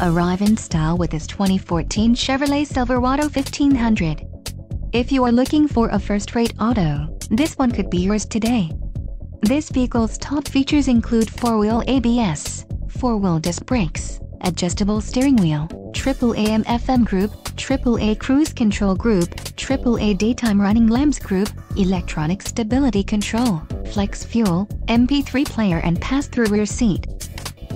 Arrive in style with this 2014 Chevrolet Silverado 1500. If you are looking for a first-rate auto, this one could be yours today. This vehicle's top features include 4-wheel ABS, 4-wheel disc brakes, adjustable steering wheel, triple AM FM group, AAA cruise control group, AAA daytime running lamps group, electronic stability control, flex fuel, MP3 player and pass-through rear seat.